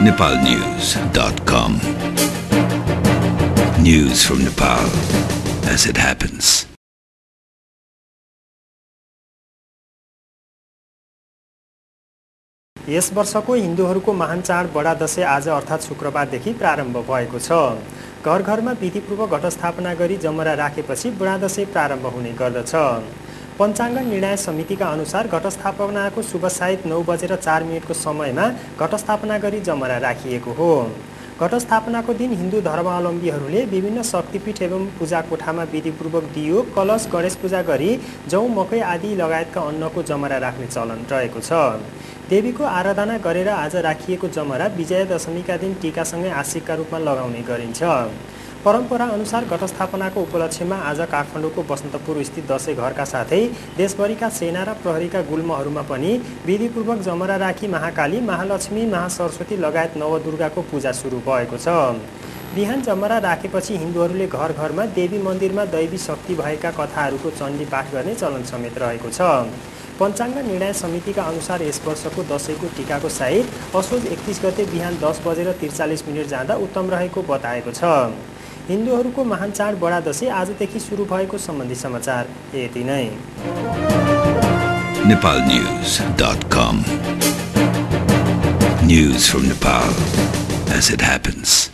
nepalnews.com. News from Nepal as it happens. यस वर्षको हिन्दूहरूको महान चाड बडा दसैँ आज अर्थात् शुक्रबारदेखि प्रारम्भ भएको छ घर घरमा विधिपूर्वक घटस्थापना गरी जमरा राखेपछि बडा दसैँ प्रारम्भ हुने गर्दछ पञ्चाङ्ग निर्णय समितिका अनुसार घटस्थापनाको शुभसाहित नौ बजेर चार मिनटको समयमा घटस्थापना गरी जमरा राखिएको हो। घटस्थापनाको दिन हिन्दू धर्मावलम्बीहरूले विभिन्न शक्तिपीठ एवं पूजा कोठामा विधिपूर्वक दियो कलश गणेश पूजा गरी जौ मकै आदि लगायतका अन्नको जमरा राख्ने चलन रहेको छ। देवीको आराधना गरेर आज राखिएको जमरा विजयादशमीका दिन टिकासँगै आशिकका रूपमा लगाउने गरिन्छ। परम्परा अनुसार घटस्थापनाको उपलक्ष्यमा आज काठमाडौँको बसन्तपुर स्थित दसैँ घरका साथै देशभरिका सेना र प्रहरीका गुल्महरूमा पनि विधिपूर्वक जमरा राखी महाकाली महालक्ष्मी महासरस्वती लगायत नवदुर्गाको पूजा सुरु भएको छ। बिहान जमरा राखेपछि हिन्दूहरूले घर घरमा देवी मन्दिरमा दैवी शक्ति भएका कथाहरूको चण्डी पाठ गर्ने चलन समेत रहेको छ। पञ्चाङ्ग निर्णय समितिका अनुसार यस वर्षको दसैँको टिकाको साहित असोज एकतिस गते बिहान दस बजेर त्रिचालिस मिनट जाँदा उत्तम रहेको बताएको छ। हिन्दूहरूको महान चाड बडा दसैँ आजदेखि सुरु भएको सम्बन्धी समाचार यति नै nepalnews.com. News from Nepal as it happens.